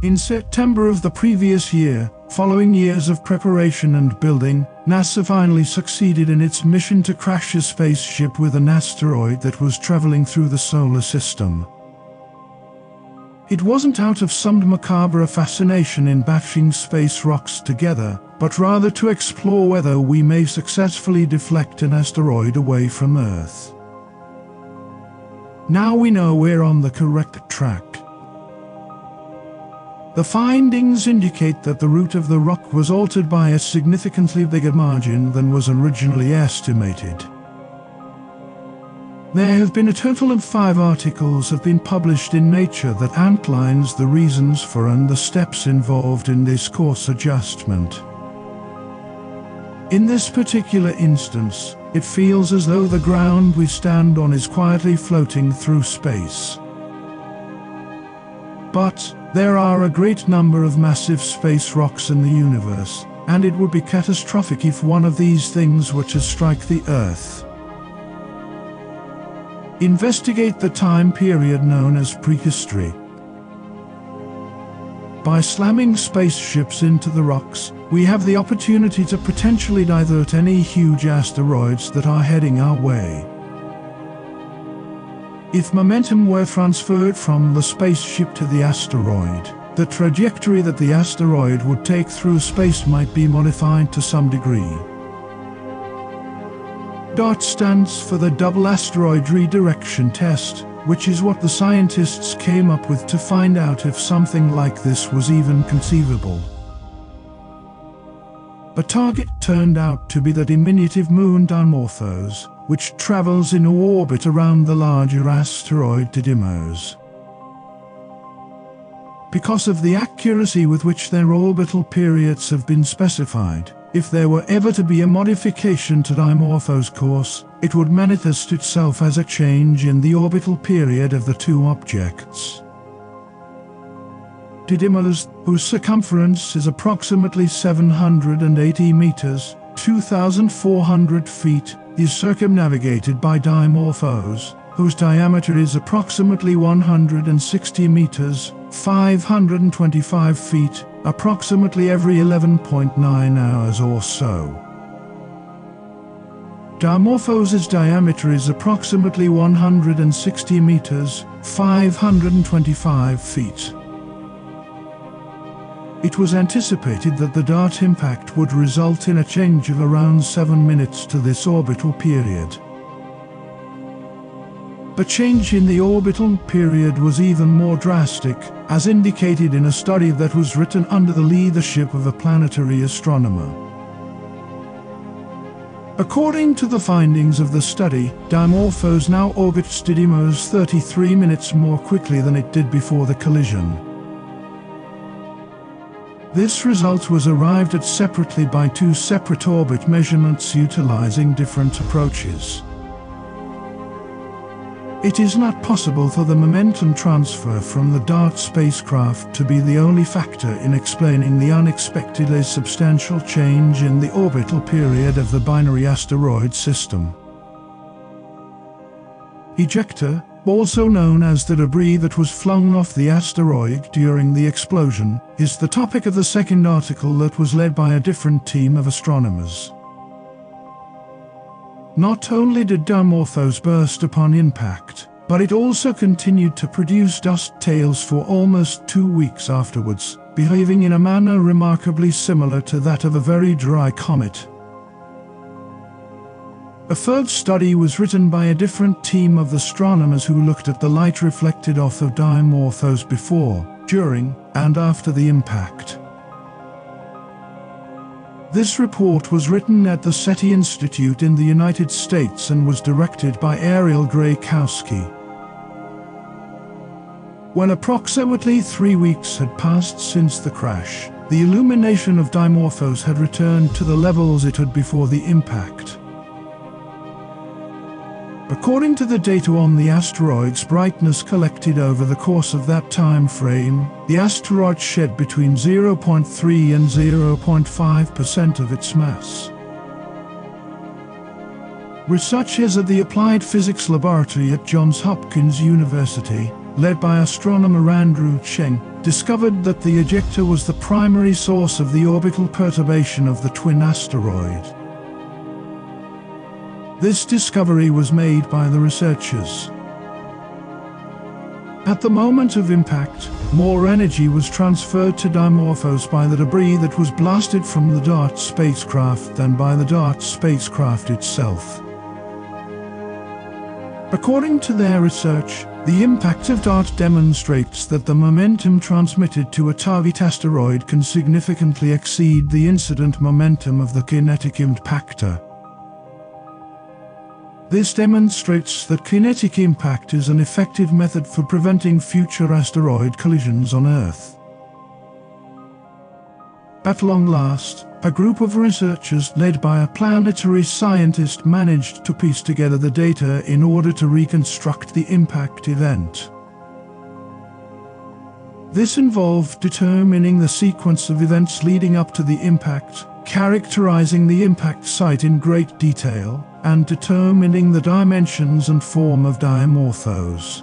In September of the previous year, following years of preparation and building, NASA finally succeeded in its mission to crash a spaceship with an asteroid that was traveling through the solar system. It wasn't out of some macabre fascination in bashing space rocks together, but rather to explore whether we may successfully deflect an asteroid away from Earth. Now we know we're on the correct track. The findings indicate that the route of the rock was altered by a significantly bigger margin than was originally estimated. There have been a total of five articles have been published in Nature that outlines the reasons for and the steps involved in this course adjustment. In this particular instance, it feels as though the ground we stand on is quietly floating through space. But, there are a great number of massive space rocks in the universe, and it would be catastrophic if one of these things were to strike the Earth. Investigate the time period known as prehistory. By slamming spaceships into the rocks, we have the opportunity to potentially divert any huge asteroids that are heading our way. If momentum were transferred from the spaceship to the asteroid, the trajectory that the asteroid would take through space might be modified to some degree. DART stands for the Double Asteroid Redirection Test, which is what the scientists came up with to find out if something like this was even conceivable. A target turned out to be the diminutive moon Dimorphos, which travels in orbit around the larger asteroid Didymos. Because of the accuracy with which their orbital periods have been specified, if there were ever to be a modification to Dimorphos' course, it would manifest itself as a change in the orbital period of the two objects. Didymos, whose circumference is approximately 780 meters, 2,400 feet, is circumnavigated by Dimorphos, whose diameter is approximately 160 meters, 525 feet, approximately every 11.9 hours or so. Dimorphos' diameter is approximately 160 meters, 525 feet. It was anticipated that the DART impact would result in a change of around 7 minutes to this orbital period. A change in the orbital period was even more drastic, as indicated in a study that was written under the leadership of a planetary astronomer. According to the findings of the study, Dimorphos now orbits Didymos 33 minutes more quickly than it did before the collision. This result was arrived at separately by two separate orbit measurements utilizing different approaches. It is not possible for the momentum transfer from the DART spacecraft to be the only factor in explaining the unexpectedly substantial change in the orbital period of the binary asteroid system. Ejecta, also known as the debris that was flung off the asteroid during the explosion, is the topic of the second article that was led by a different team of astronomers. Not only did Dimorphos burst upon impact, but it also continued to produce dust tails for almost two weeks afterwards, behaving in a manner remarkably similar to that of a very dry comet. A third study was written by a different team of astronomers who looked at the light reflected off of Dimorphos before, during, and after the impact. This report was written at the SETI Institute in the United States and was directed by Ariel Graykowski. When approximately three weeks had passed since the crash, the illumination of Dimorphos had returned to the levels it had before the impact. According to the data on the asteroid's brightness collected over the course of that time frame, the asteroid shed between 0.3 and 0.5% of its mass. Researchers at the Applied Physics Laboratory at Johns Hopkins University, led by astronomer Andrew Cheng, discovered that the ejecta was the primary source of the orbital perturbation of the twin asteroid. This discovery was made by the researchers. At the moment of impact, more energy was transferred to Dimorphos by the debris that was blasted from the DART spacecraft than by the DART spacecraft itself. According to their research, the impact of DART demonstrates that the momentum transmitted to a target asteroid can significantly exceed the incident momentum of the kinetic impactor. This demonstrates that kinetic impact is an effective method for preventing future asteroid collisions on Earth. At long last, a group of researchers led by a planetary scientist managed to piece together the data in order to reconstruct the impact event. This involved determining the sequence of events leading up to the impact, characterizing the impact site in great detail, and determining the dimensions and form of Dimorphos.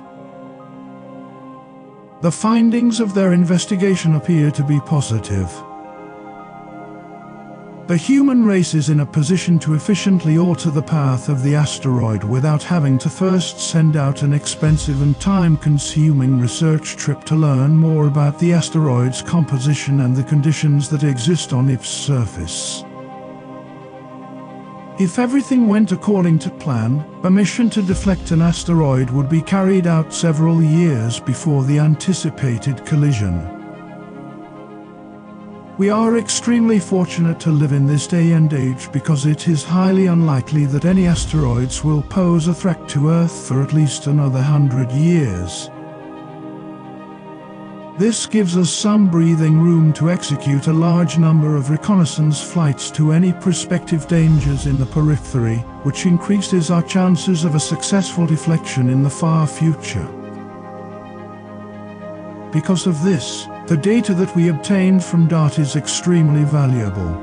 The findings of their investigation appear to be positive. The human race is in a position to efficiently alter the path of the asteroid without having to first send out an expensive and time-consuming research trip to learn more about the asteroid's composition and the conditions that exist on its surface. If everything went according to plan, a mission to deflect an asteroid would be carried out several years before the anticipated collision. We are extremely fortunate to live in this day and age because it is highly unlikely that any asteroids will pose a threat to Earth for at least another hundred years. This gives us some breathing room to execute a large number of reconnaissance flights to any prospective dangers in the periphery, which increases our chances of a successful deflection in the far future. Because of this, the data that we obtained from DART is extremely valuable.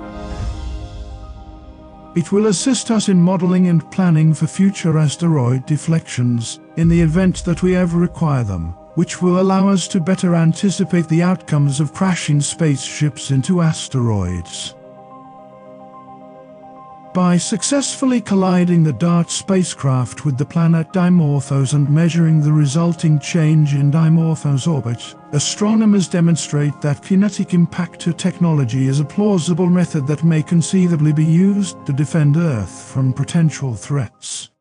It will assist us in modeling and planning for future asteroid deflections in the event that we ever require them, which will allow us to better anticipate the outcomes of crashing spaceships into asteroids. By successfully colliding the DART spacecraft with the planet Dimorphos and measuring the resulting change in Dimorphos' orbit, astronomers demonstrate that kinetic impactor technology is a plausible method that may conceivably be used to defend Earth from potential threats.